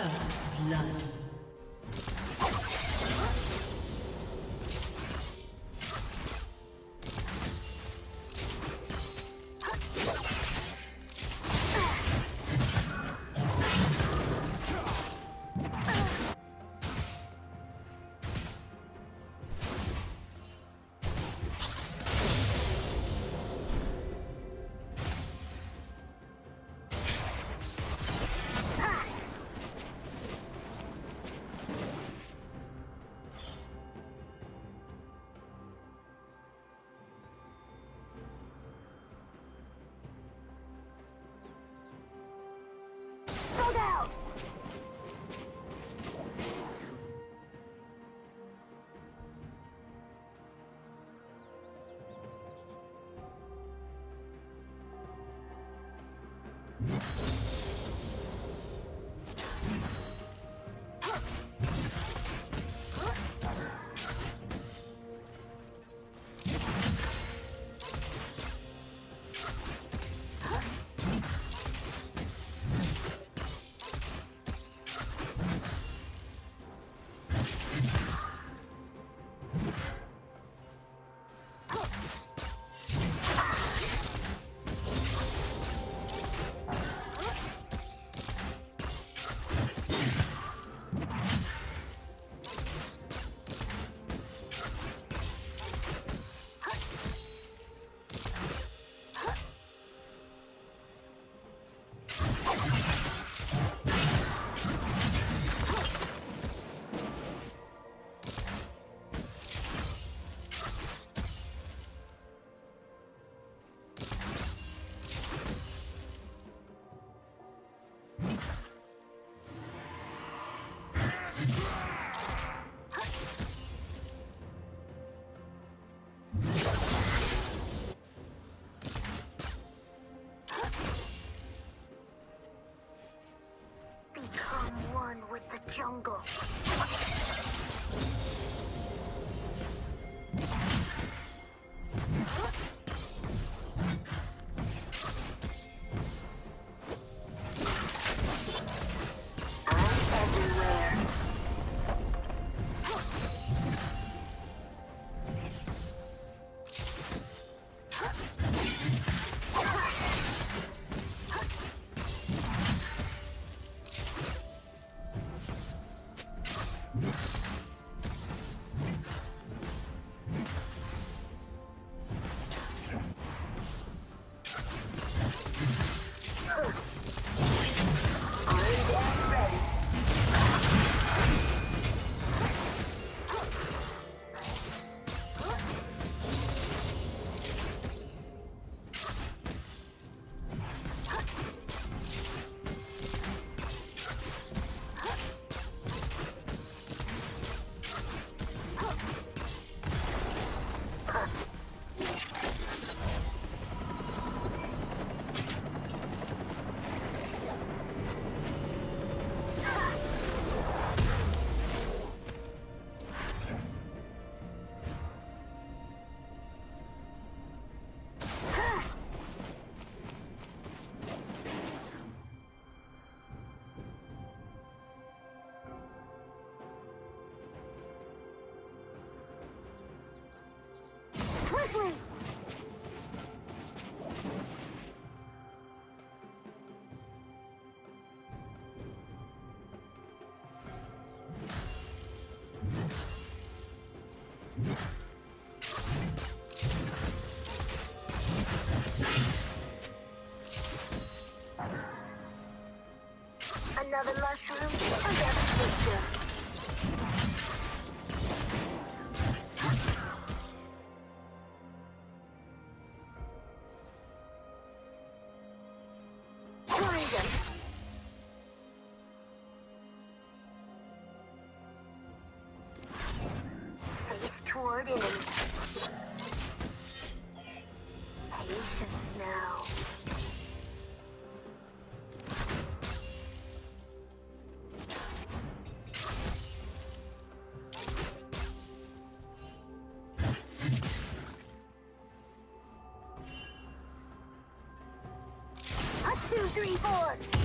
First blood. Jungle. Another mushroom, another picture. two, three, four.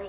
We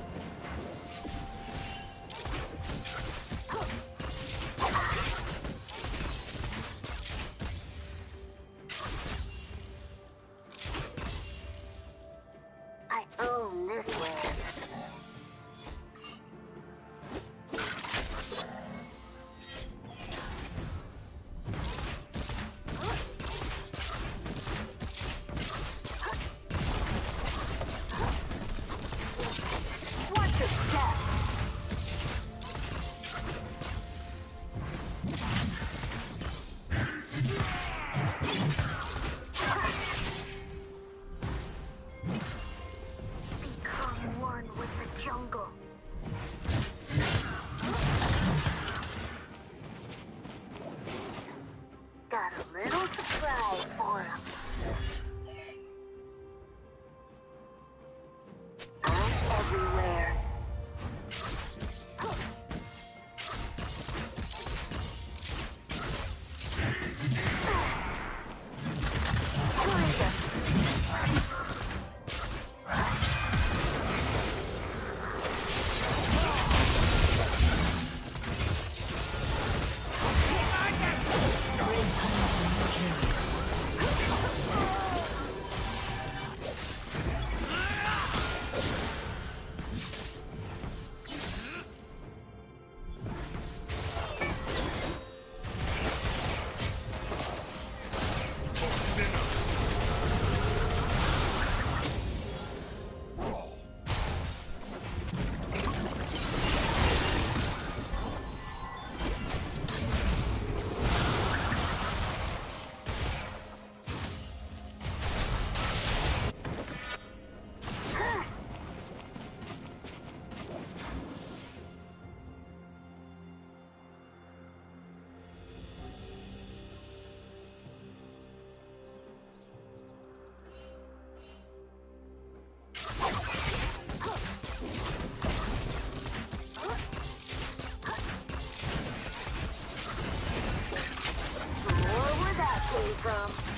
From.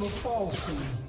Will fall soon.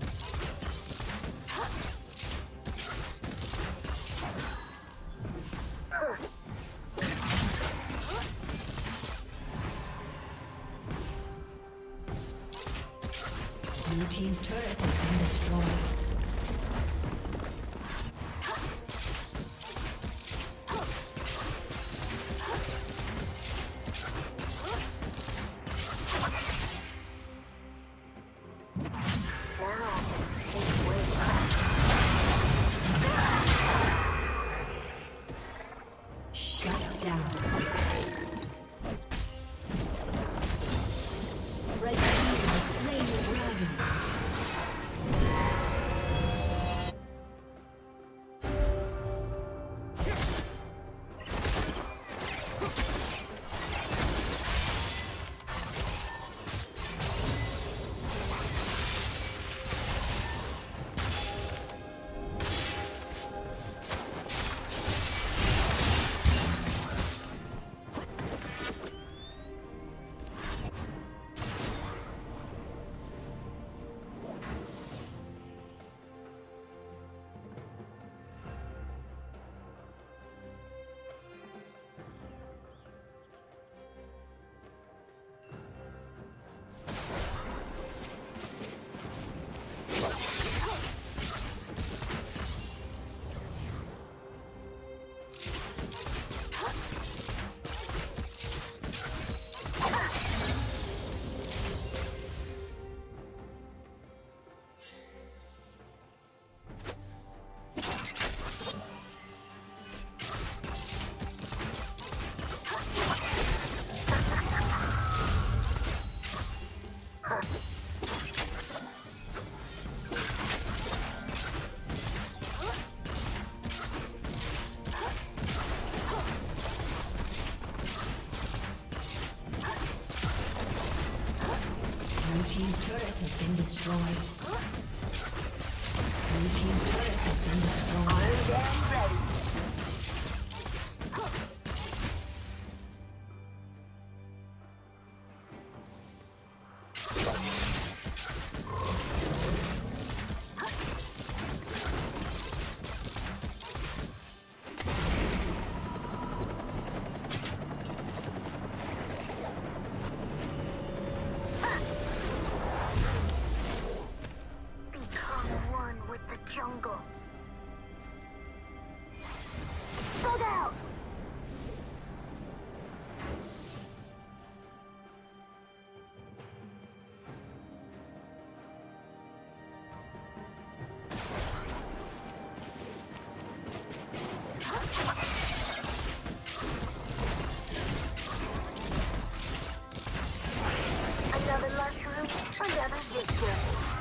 Destroyed. team's turret has been destroyed. Another victim.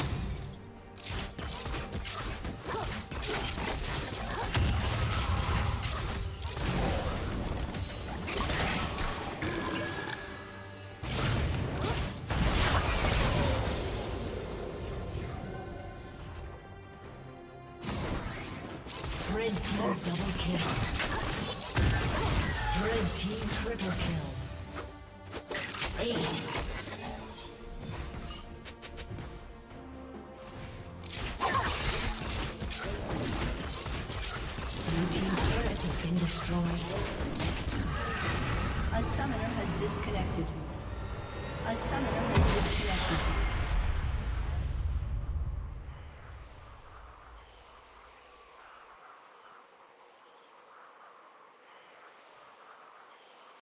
Triple kill.